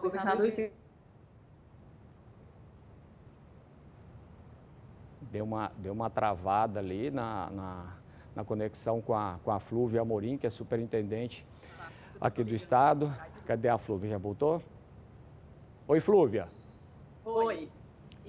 governador deu uma, deu uma travada ali na, na, na conexão com a, com a Flúvia Amorim, que é superintendente aqui do estado. Cadê a Flúvia? Já voltou? Oi, Flúvia. Oi.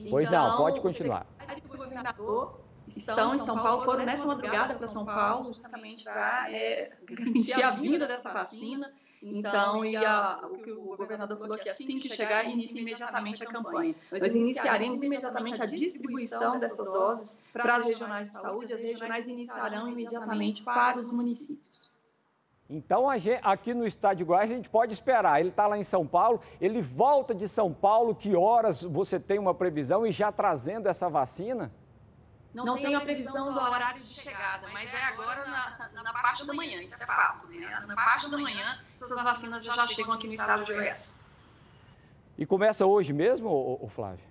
Pois então, não, pode continuar. O governador estão em São Paulo, foram nessa madrugada para São Paulo, justamente para é, garantir a vinda dessa vacina. Então, e a, o que o governador falou que assim que chegar, inicia imediatamente a campanha. Nós iniciaremos imediatamente a distribuição dessas doses para as regionais de saúde, as regionais iniciarão imediatamente para os municípios. Então, gente, aqui no estado de Goiás, a gente pode esperar. Ele está lá em São Paulo, ele volta de São Paulo, que horas você tem uma previsão e já trazendo essa vacina? Não, não tenho a previsão do horário de chegada, mas é agora na, na parte da manhã, isso é fato. Né? Na parte da manhã, essas vacinas já chegam aqui no estado de Goiás. E começa hoje mesmo, ô, Flávio?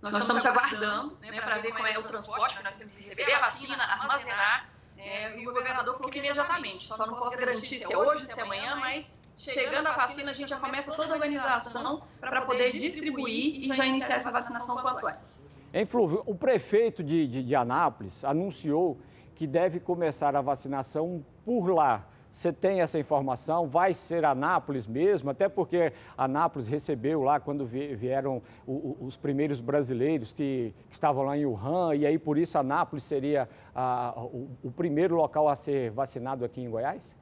Nós, nós estamos aguardando né, né para ver como é o transporte, que nós temos que receber a vacina, armazenar, é, e o governador falou que imediatamente, só não posso garantir se é hoje, se é amanhã, mas chegando a vacina, a gente já começa toda a organização para poder distribuir e já iniciar essa vacinação quanto antes. Em Flúvio, o prefeito de, de, de Anápolis anunciou que deve começar a vacinação por lá. Você tem essa informação? Vai ser Anápolis mesmo? Até porque Anápolis recebeu lá quando vieram os primeiros brasileiros que, estavam lá em Wuhan, e aí por isso Anápolis seria o, primeiro local a ser vacinado aqui em Goiás?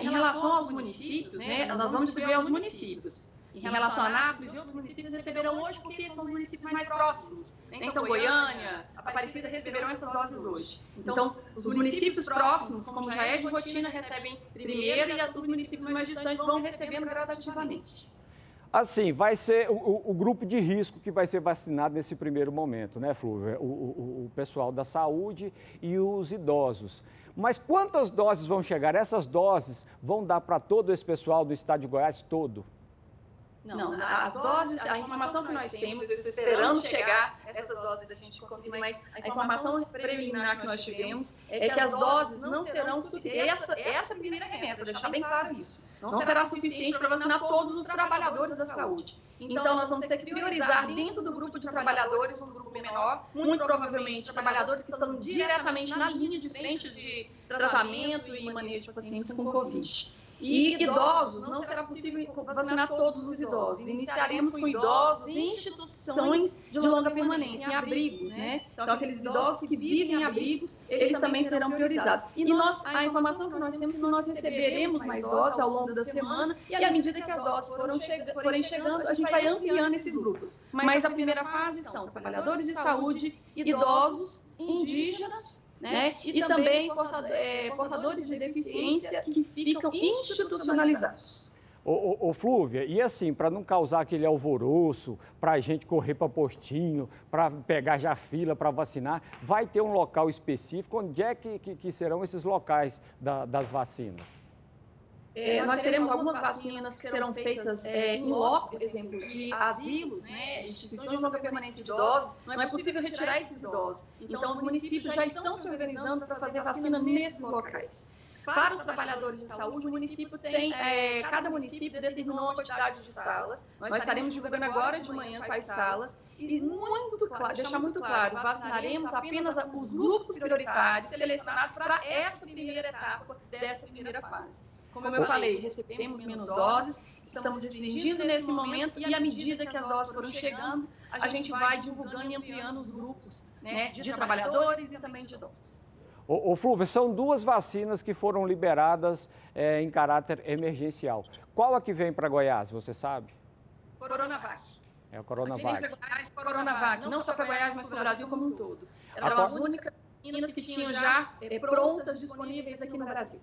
Em relação aos municípios, né, nós vamos distribuir aos municípios em relação a Anápolis e outros municípios receberão hoje porque são os municípios mais próximos. Então, Goiânia, Aparecida receberão essas doses hoje. Então, os municípios próximos, como já é de rotina, recebem primeiro e os municípios mais distantes vão recebendo gradativamente. Assim, vai ser o, o, grupo de risco que vai ser vacinado nesse primeiro momento, né, Flúvia? O, o, o pessoal da saúde e os idosos. Mas quantas doses vão chegar? Essas doses vão dar para todo esse pessoal do estado de Goiás todo? Não, não as doses, a informação que nós temos, eu estou esperando chegar essas doses da gente confirmar, mas a informação preliminar que nós tivemos é que as doses não serão suficientes. Essa, essa é a primeira remessa, deixar bem claro isso. Não será suficiente para vacinar todos os trabalhadores da saúde. Então, nós vamos ter que priorizar dentro do grupo de trabalhadores, um grupo menor, muito provavelmente trabalhadores que estão diretamente na linha de frente de tratamento e manejo de pacientes com Covid. E idosos, não será possível vacinar todos os idosos. Iniciaremos com idosos em instituições de longa permanência, em abrigos, né? Então, aqueles idosos que vivem em abrigos, eles também serão priorizados. E nós, a informação que nós temos é que nós receberemos mais doses ao longo da semana e à medida que as doses forem, forem chegando, a gente vai ampliando esses grupos. Mas a primeira fase são trabalhadores de saúde, idosos, indígenas né? né? E, e, também portador, é, portadores de deficiência que ficam institucionalizados. Ô, ô, ô, Flúvia, e assim, para não causar aquele alvoroço, para a gente correr para postinho, para pegar já fila para vacinar, vai ter um local específico? Onde é que, que, que serão esses locais da, das vacinas? É, nós teremos algumas vacinas que serão feitas é, em loco, por exemplo, de asilos, né, instituições de longa permanência de idosos, não é possível retirar esses idosos. Então, os municípios já estão se organizando para fazer vacina nesses locais. Para os trabalhadores de saúde, o município tem, é, cada município determinou uma quantidade de salas. Nós estaremos divulgando agora de manhã quais salas. E muito claro, deixar muito claro, vacinaremos apenas os grupos prioritários selecionados para essa primeira etapa dessa primeira fase. Como eu falei, recebemos menos doses, estamos restringindo nesse momento e à medida que as doses foram chegando, a gente vai divulgando e ampliando os grupos né, de trabalhadores e também de idosos. Ô, ô Flúvio, são duas vacinas que foram liberadas é, em caráter emergencial. Qual a que vem para Goiás, você sabe? Coronavac. É o Coronavac. Goiás, Coronavac, não só para Goiás, mas para o Brasil como um todo. Eram as únicas vacinas que tinham já é, prontas, disponíveis aqui no Brasil.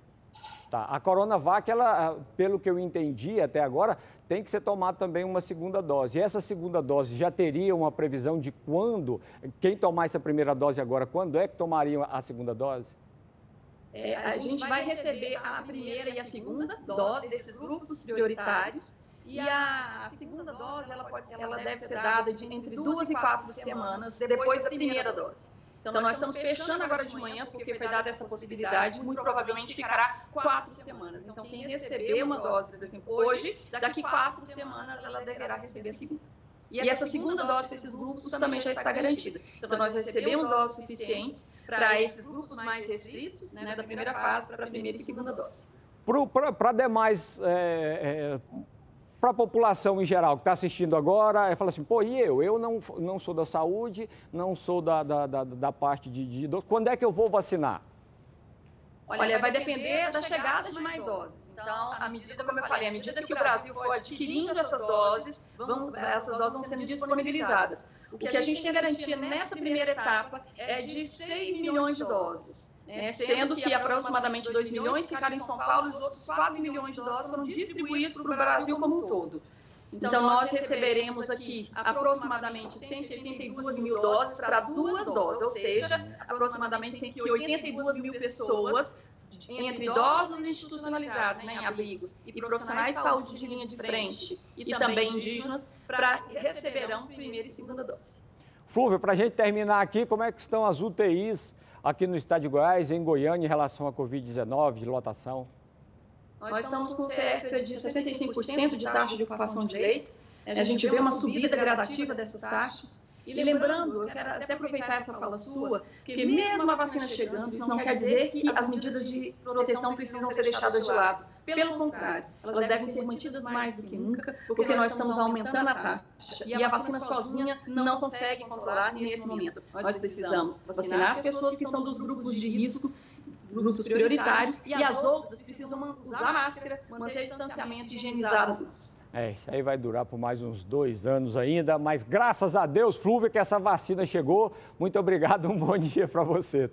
Tá. A Coronavac, ela, pelo que eu entendi até agora, tem que ser tomada também uma segunda dose. E essa segunda dose já teria uma previsão de quando, quem tomar essa primeira dose agora, quando é que tomaria a segunda dose? É, a gente vai receber a primeira e a segunda dose desses grupos prioritários. E a, segunda dose, ela, pode, ela deve ser dada de entre duas e quatro semanas depois da primeira dose. Então, nós estamos fechando agora de manhã, porque foi dada essa possibilidade, muito provavelmente ficará quatro semanas. Então, quem receber uma dose, por exemplo, hoje, daqui quatro semanas, ela deverá receber a segunda. E essa segunda dose para esses grupos também já está garantida. Então, nós recebemos doses suficientes para esses grupos mais restritos, né, da primeira fase para a primeira e segunda dose. Para demais é, é para a população em geral que está assistindo agora, é fala assim, pô, e eu? Eu não, não sou da saúde, não sou da, da, da, da parte de, de... Quando é que eu vou vacinar? Olha, vai depender da chegada de mais doses. Então, à medida, como eu falei, à medida que o Brasil for adquirindo essas doses, vão, essas doses vão sendo disponibilizadas. O que a gente tem garantia nessa primeira etapa é de 6 milhões de doses. Né? Sendo que aproximadamente 2 milhões ficaram em São Paulo e os outros 4 milhões de doses foram distribuídos para o Brasil como um todo. Então, nós receberemos aqui aproximadamente 182 mil doses para duas doses, ou seja, aproximadamente 182 mil pessoas, entre idosos institucionalizados né, em abrigos e profissionais de saúde de linha de frente e também indígenas, para receberão primeira e segunda dose. Flúvio, para a gente terminar aqui, como é que estão as UTIs aqui no estado de Goiás, em Goiânia, em relação à Covid-19, de lotação? Nós estamos com cerca de 65% de taxa de ocupação de leito. A gente vê uma subida gradativa dessas taxas. E lembrando, eu quero até aproveitar essa fala sua, que mesmo a vacina chegando, isso não quer dizer que as medidas de proteção precisam ser deixadas de lado. Pelo contrário, elas devem ser mantidas mais do que nunca, porque nós estamos aumentando a taxa. E a vacina sozinha não consegue controlar nesse momento. Nós precisamos vacinar as pessoas que são dos grupos de risco grupos prioritários, e as outras precisam usar máscara, manter distanciamento e higienizar as mãos. É, isso aí vai durar por mais uns dois anos ainda, mas graças a Deus, Flúvia, que essa vacina chegou. Muito obrigado, um bom dia para você.